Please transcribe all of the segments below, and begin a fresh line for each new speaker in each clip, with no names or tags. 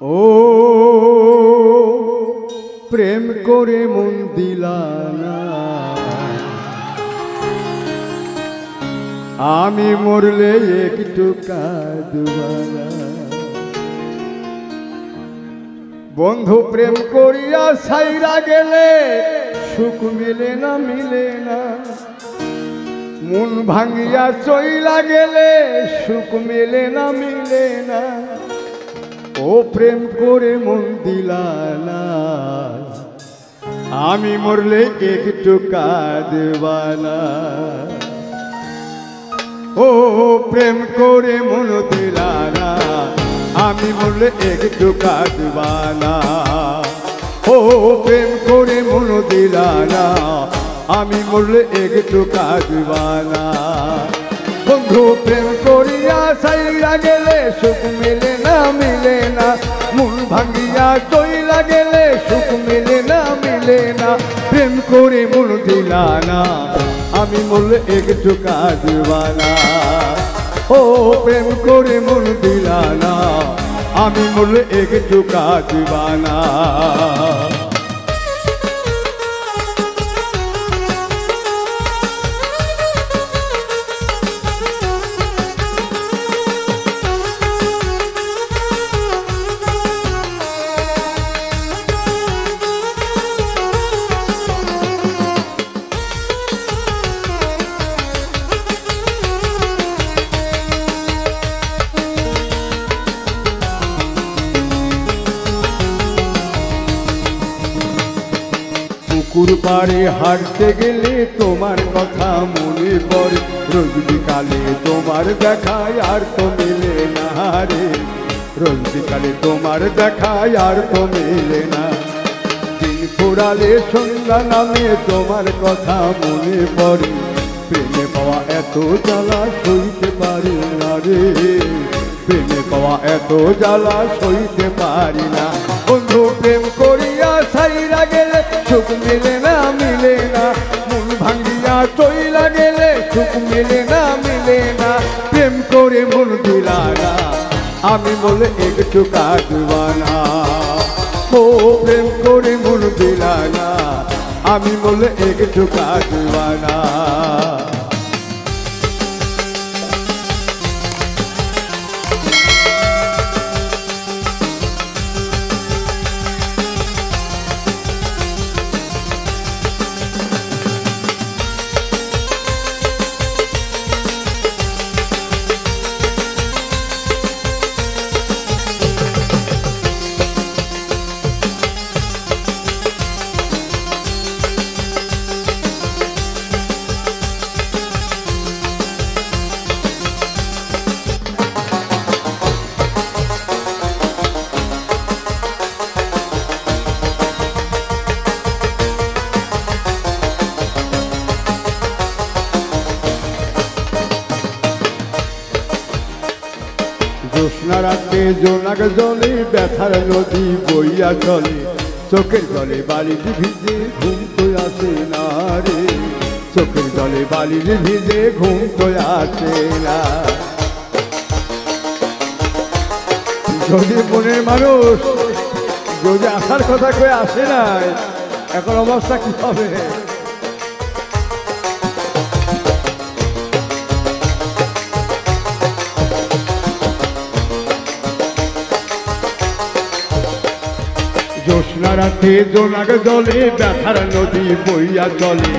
ও প্রেম করে মন দিলানা আমি মরলে একটু কাঁদবানা বন্ধু, প্রেম করিয়া সাইরা গেলে সুখ মিলে না মিলে না। মন ভাঙিয়া চইলা গেলে সুখ মিলে না মিলে না। ও প্রেম করে মন দিলা না। আমি মরলে একটু কাঁদবানা ও প্রেম করে মন দিলা না। আমি মরলে একটু কাঁদবানা ও প্রেম করে মন দিলা না। আমি মরলে একটু কাঁদবানা বন্ধু, প্রেম করিয়া সাইরা গেলে সুখ মিলে চইলা গেলে সুখ মিলে না মিলে না। প্রেম করে মূল দিলা না, আমি এক একটু দিবানা ও, প্রেম করে মূল দিলা না, আমি এক একটু কাঁদবানা পুকুর পাড়ে হাঁটতে গেলে তোমার কথা মনে পড়ে। রোজ বিকালে তোমার দেখায় আর তো মেলে না রে। রোজ বিকালে তোমার দেখায় আর তো মেলে না। দিন ফুরালে সন্ধ্যা নামে তোমার কথা মনে পড়ে। প্রেমে পাওয়া এত জ্বালা সইতে পারি না রে। প্রেমে পাওয়া এত জ্বালা সইতে পারি না। বন্ধু, প্রেম করে মন দিলানা, আমি বলে একটু কাজবানা ও প্রেম করে মন দিলানা, আমি বলে একটু কাটবানা রাতে জোনাক জলে ব্যথার নদী বইয়া চলে। চোখের জলে বালির ভিজে ঘুম তো আসে না রে। চোখের জলে বালির ভিজে ঘুম তো আসে না। যদি মনের মানুষ যদি আসার কথা কয়ে আসে নাই, এখন অবস্থা কি হবে? রাতে জোনাক জলে, ব্যথার নদী বইয়া চলে।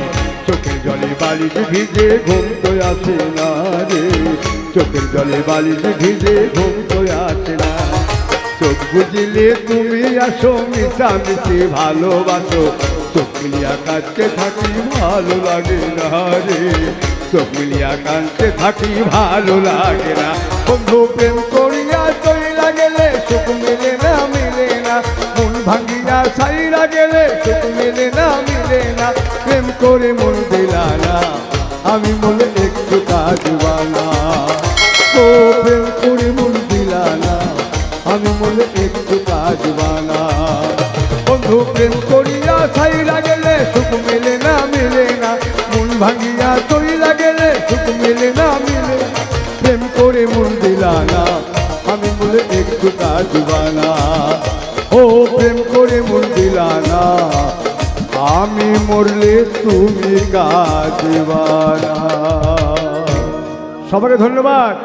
চোখের জলে বালিশ ভিজে ঘুম তো আসে না রে। চোখের জলে বালিশ ভিজে ঘুম তো আসে না। চোখ বুঝিলে তুমি আসো, মিশামিশি ভালোবাসো। চোখ মিলিয়া কাঁদতে থাকি, ভালো লাগে না রে। চোখ মিলিয়া কাঁদতে থাকি, ভালো লাগে না। বন্ধু, প্রেম করিয়া চইলা গেলে সুখ মিলে না আমি মনে একটু কাজবানা ও প্রেম করে মন দিলা না আমি মনে একটু কাজবানা বন্ধু, প্রেম করিয়া সাইরা গেলে সুখ মিলে না মিলে না। মন ভাঙ্গিয়া চইলা গেলে সুখ মিলে না, মিলে প্রেম করে মন দিলা না আমি বলে একটু কাজবানা ও প্রেম করে মন দিলা না আমি মরলে তুমি কাজবানা সবাইকে ধন্যবাদ।